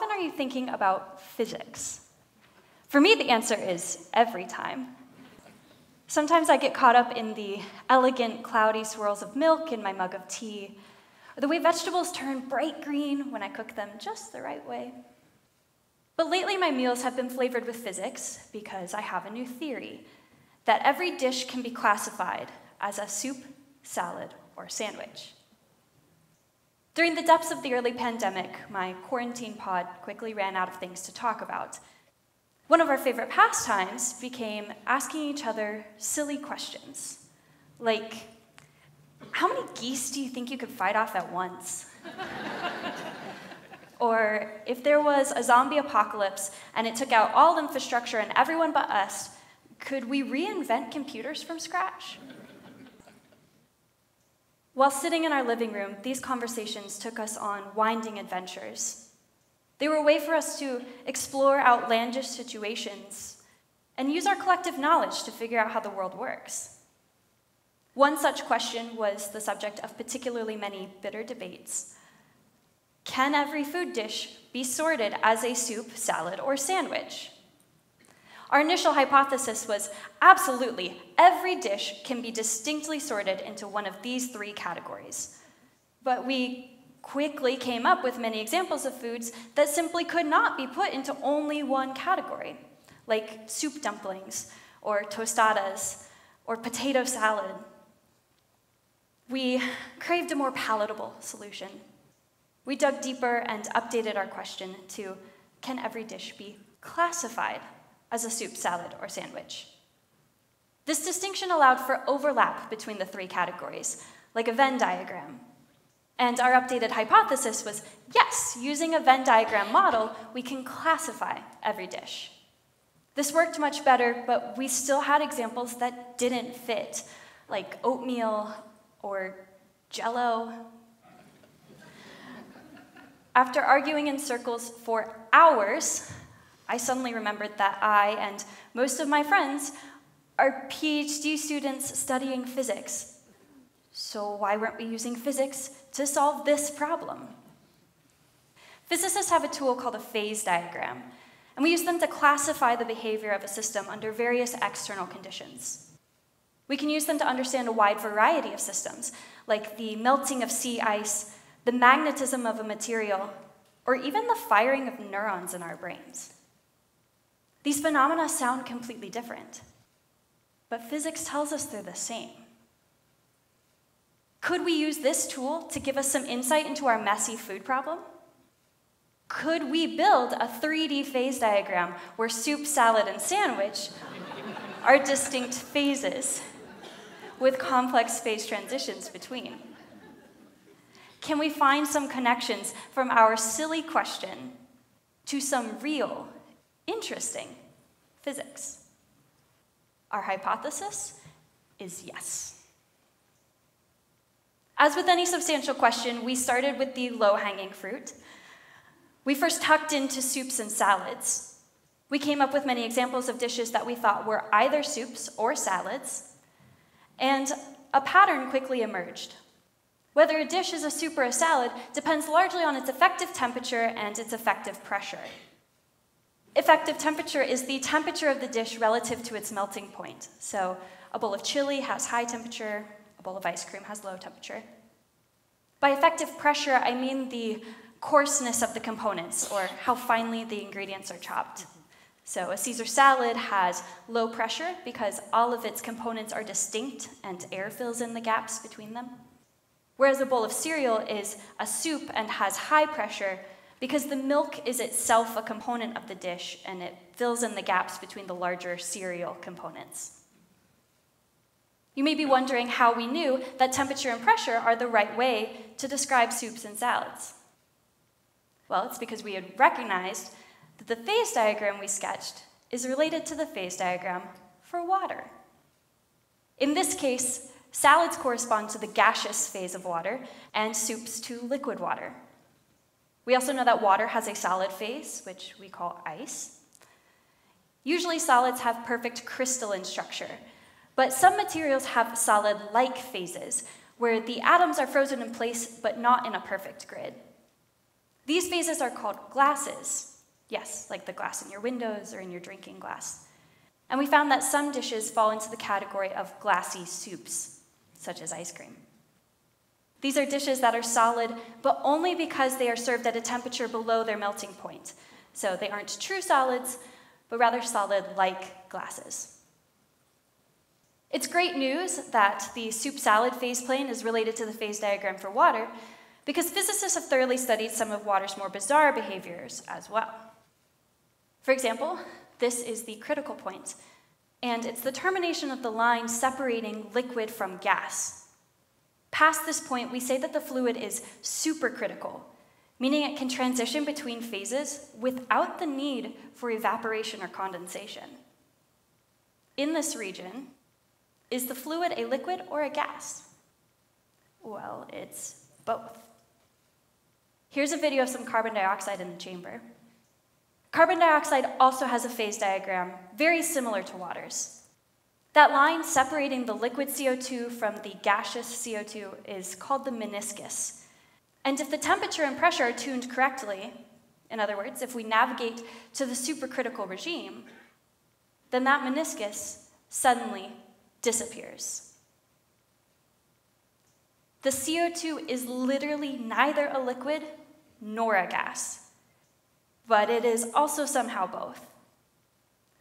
often are you thinking about physics? For me, the answer is every time. Sometimes I get caught up in the elegant, cloudy swirls of milk in my mug of tea, or the way vegetables turn bright green when I cook them just the right way. But lately, my meals have been flavored with physics because I have a new theory that every dish can be classified as a soup, salad, or sandwich. During the depths of the early pandemic, my quarantine pod quickly ran out of things to talk about. One of our favorite pastimes became asking each other silly questions, like, how many geese do you think you could fight off at once? or if there was a zombie apocalypse and it took out all infrastructure and everyone but us, could we reinvent computers from scratch? While sitting in our living room, these conversations took us on winding adventures. They were a way for us to explore outlandish situations and use our collective knowledge to figure out how the world works. One such question was the subject of particularly many bitter debates. Can every food dish be sorted as a soup, salad, or sandwich? Our initial hypothesis was absolutely every dish can be distinctly sorted into one of these three categories. But we quickly came up with many examples of foods that simply could not be put into only one category, like soup dumplings, or tostadas, or potato salad. We craved a more palatable solution. We dug deeper and updated our question to can every dish be classified as a soup, salad, or sandwich. This distinction allowed for overlap between the three categories, like a Venn diagram. And our updated hypothesis was yes, using a Venn diagram model, we can classify every dish. This worked much better, but we still had examples that didn't fit, like oatmeal or jello. After arguing in circles for hours, I suddenly remembered that I and most of my friends are PhD students studying physics. So, why weren't we using physics to solve this problem? Physicists have a tool called a phase diagram, and we use them to classify the behavior of a system under various external conditions. We can use them to understand a wide variety of systems, like the melting of sea ice, the magnetism of a material, or even the firing of neurons in our brains. These phenomena sound completely different, but physics tells us they're the same. Could we use this tool to give us some insight into our messy food problem? Could we build a 3D phase diagram where soup, salad, and sandwich are distinct phases with complex phase transitions between? Can we find some connections from our silly question to some real interesting physics? Our hypothesis is yes. As with any substantial question, we started with the low hanging fruit. We first tucked into soups and salads. We came up with many examples of dishes that we thought were either soups or salads, and a pattern quickly emerged. Whether a dish is a soup or a salad depends largely on its effective temperature and its effective pressure. Effective temperature is the temperature of the dish relative to its melting point. So a bowl of chili has high temperature, a bowl of ice cream has low temperature. By effective pressure, I mean the coarseness of the components, or how finely the ingredients are chopped. So a Caesar salad has low pressure because all of its components are distinct and air fills in the gaps between them. Whereas a bowl of cereal is a soup and has high pressure because the milk is itself a component of the dish and it fills in the gaps between the larger cereal components. You may be wondering how we knew that temperature and pressure are the right way to describe soups and salads. Well, it's because we had recognized that the phase diagram we sketched is related to the phase diagram for water. In this case, salads correspond to the gaseous phase of water and soups to liquid water. We also know that water has a solid phase, which we call ice. Usually, solids have perfect crystalline structure, but some materials have solid like phases, where the atoms are frozen in place but not in a perfect grid. These phases are called glasses. Yes, like the glass in your windows or in your drinking glass. And we found that some dishes fall into the category of glassy soups, such as ice cream. These are dishes that are solid, but only because they are served at a temperature below their melting point. So they aren't true solids, but rather solid like glasses. It's great news that the soup salad phase plane is related to the phase diagram for water, because physicists have thoroughly studied some of water's more bizarre behaviors as well. For example, this is the critical point, and it's the termination of the line separating liquid from gas. Past this point, we say that the fluid is supercritical, meaning it can transition between phases without the need for evaporation or condensation. In this region, is the fluid a liquid or a gas? Well, it's both. Here's a video of some carbon dioxide in the chamber. Carbon dioxide also has a phase diagram very similar to water's. That line separating the liquid CO2 from the gaseous CO2 is called the meniscus. And if the temperature and pressure are tuned correctly, in other words, if we navigate to the supercritical regime, then that meniscus suddenly disappears. The CO2 is literally neither a liquid nor a gas, but it is also somehow both.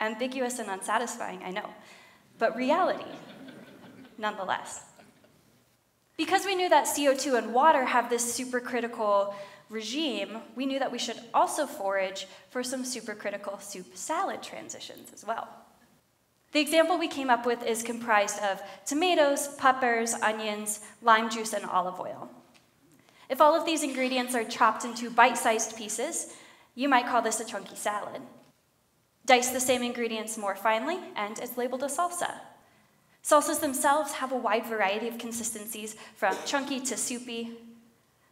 Ambiguous and unsatisfying, I know, but reality, nonetheless. Because we knew that CO2 and water have this supercritical regime, we knew that we should also forage for some supercritical soup salad transitions as well. The example we came up with is comprised of tomatoes, peppers, onions, lime juice, and olive oil. If all of these ingredients are chopped into bite sized pieces, you might call this a chunky salad. Dice the same ingredients more finely, and it's labeled a salsa. Salsas themselves have a wide variety of consistencies, from chunky to soupy.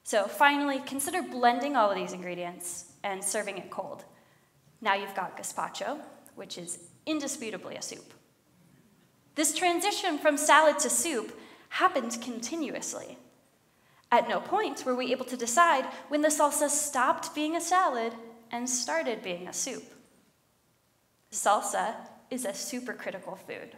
So, finally, consider blending all of these ingredients and serving it cold. Now you've got gazpacho, which is indisputably a soup. This transition from salad to soup happened continuously. At no point were we able to decide when the salsa stopped being a salad and started being a soup. Salsa is a supercritical food.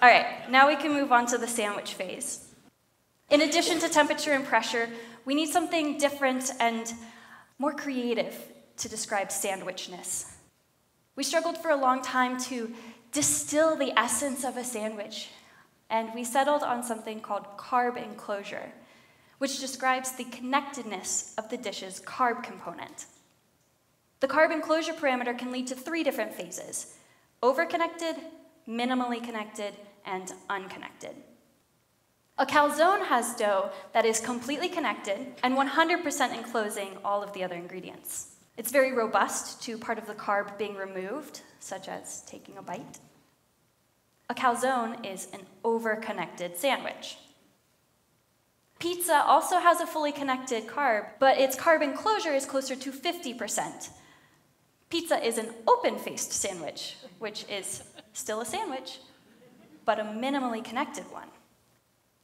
All right, now we can move on to the sandwich phase. In addition to temperature and pressure, we need something different and more creative to describe sandwichness. We struggled for a long time to distill the essence of a sandwich, and we settled on something called carb enclosure, which describes the connectedness of the dish's carb component. The carb enclosure parameter can lead to three different phases overconnected, minimally connected, and unconnected. A calzone has dough that is completely connected and 100% enclosing all of the other ingredients. It's very robust to part of the carb being removed, such as taking a bite. A calzone is an over-connected sandwich. Pizza also has a fully connected carb, but its carb enclosure is closer to 50%. Pizza is an open-faced sandwich, which is still a sandwich, but a minimally connected one.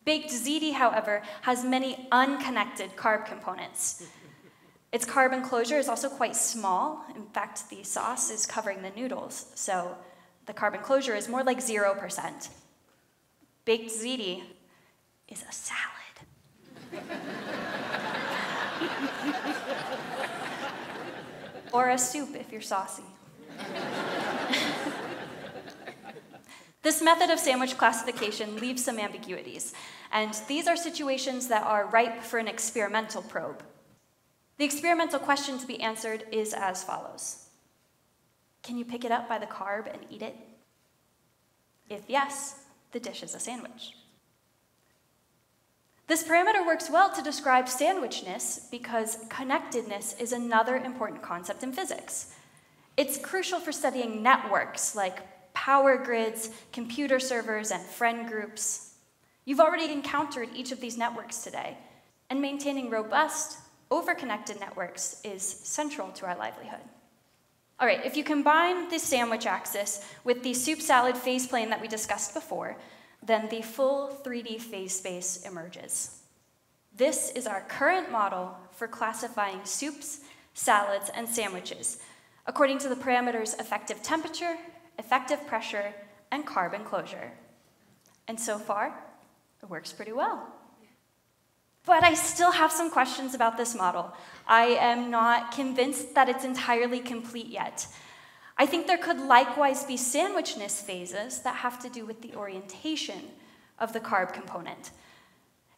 Baked ziti, however, has many unconnected carb components. Its carb enclosure is also quite small. In fact, the sauce is covering the noodles, so the carb enclosure is more like 0%. Baked ziti is a salad. or a soup if you're saucy. This method of sandwich classification leaves some ambiguities, and these are situations that are ripe for an experimental probe. The experimental question to be answered is as follows Can you pick it up by the carb and eat it? If yes, the dish is a sandwich. This parameter works well to describe sandwichness because connectedness is another important concept in physics. It's crucial for studying networks like power grids, computer servers, and friend groups. You've already encountered each of these networks today, and maintaining robust, overconnected networks is central to our livelihood. All right, if you combine this sandwich axis with the soup salad phase plane that we discussed before, then the full 3D phase space emerges. This is our current model for classifying soups, salads, and sandwiches according to the parameters effective temperature, effective pressure, and carb enclosure. And so far, it works pretty well. But I still have some questions about this model. I am not convinced that it's entirely complete yet. I think there could likewise be sandwichness phases that have to do with the orientation of the carb component.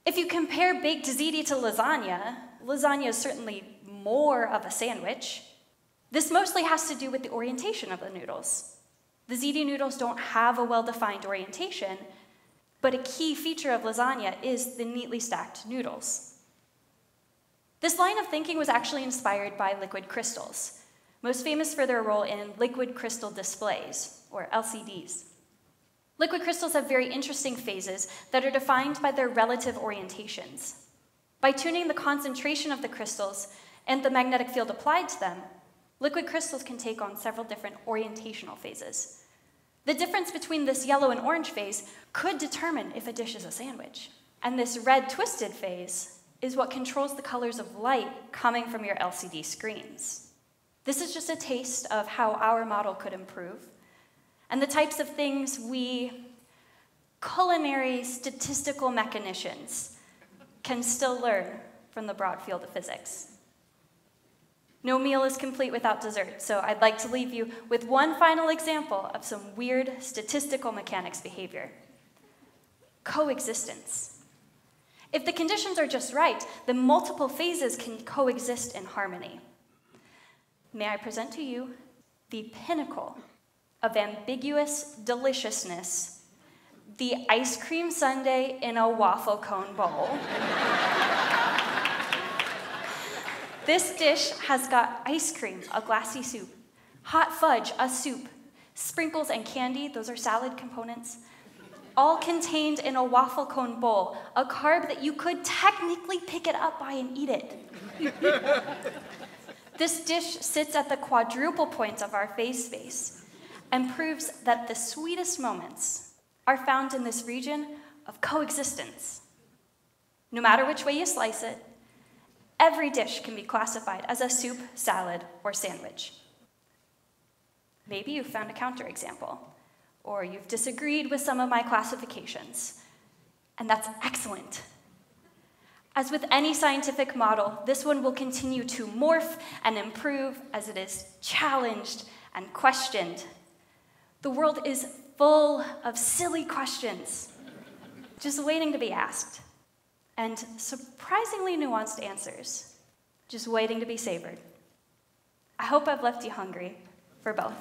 If you compare baked ziti to lasagna, lasagna is certainly more of a sandwich. This mostly has to do with the orientation of the noodles. The ziti noodles don't have a well defined orientation, but a key feature of lasagna is the neatly stacked noodles. This line of thinking was actually inspired by liquid crystals, most famous for their role in liquid crystal displays, or LCDs. Liquid crystals have very interesting phases that are defined by their relative orientations. By tuning the concentration of the crystals and the magnetic field applied to them, liquid crystals can take on several different orientational phases. The difference between this yellow and orange phase could determine if a dish is a sandwich. And this red twisted phase is what controls the colors of light coming from your LCD screens. This is just a taste of how our model could improve and the types of things we, culinary statistical mechanicians, can still learn from the broad field of physics. No meal is complete without dessert, so I'd like to leave you with one final example of some weird statistical mechanics behavior coexistence. If the conditions are just right, then multiple phases can coexist in harmony. May I present to you the pinnacle of ambiguous deliciousness the ice cream sundae in a waffle cone bowl. This dish has got ice cream, a glassy soup, hot fudge, a soup, sprinkles and candy, those are salad components, all contained in a waffle cone bowl, a carb that you could technically pick it up by and eat it. This dish sits at the quadruple points of our phase space and proves that the sweetest moments are found in this region of coexistence. No matter which way you slice it, Every dish can be classified as a soup, salad, or sandwich. Maybe you've found a counterexample, or you've disagreed with some of my classifications, and that's excellent. As with any scientific model, this one will continue to morph and improve as it is challenged and questioned. The world is full of silly questions, just waiting to be asked and surprisingly nuanced answers, just waiting to be savored. I hope I've left you hungry for both.